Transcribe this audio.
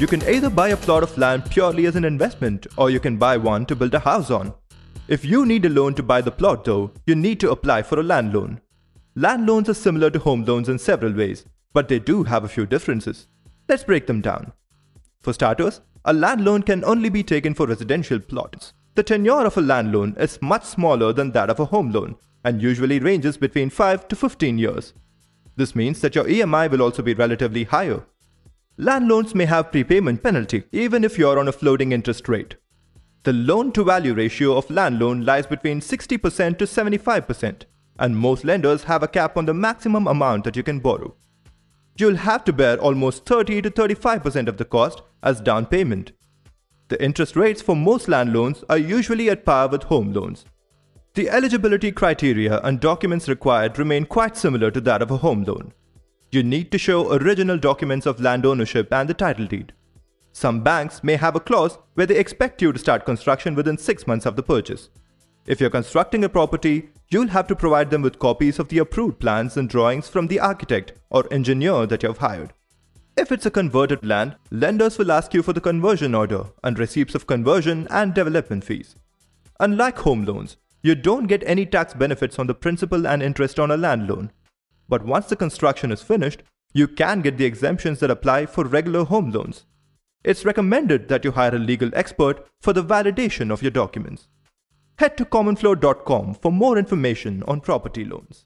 You can either buy a plot of land purely as an investment or you can buy one to build a house on. If you need a loan to buy the plot though, you need to apply for a land loan. Land loans are similar to home loans in several ways, but they do have a few differences. Let's break them down. For starters, a land loan can only be taken for residential plots. The tenure of a land loan is much smaller than that of a home loan and usually ranges between 5 to 15 years. This means that your EMI will also be relatively higher. Land loans may have prepayment penalty even if you're on a floating interest rate. The loan to value ratio of land loan lies between 60% to 75% and most lenders have a cap on the maximum amount that you can borrow. You'll have to bear almost 30 to 35% of the cost as down payment. The interest rates for most land loans are usually at par with home loans. The eligibility criteria and documents required remain quite similar to that of a home loan you need to show original documents of land ownership and the title deed. Some banks may have a clause where they expect you to start construction within 6 months of the purchase. If you're constructing a property, you'll have to provide them with copies of the approved plans and drawings from the architect or engineer that you've hired. If it's a converted land, lenders will ask you for the conversion order and receipts of conversion and development fees. Unlike home loans, you don't get any tax benefits on the principal and interest on a land loan. But once the construction is finished, you can get the exemptions that apply for regular home loans. It's recommended that you hire a legal expert for the validation of your documents. Head to commonfloor.com for more information on property loans.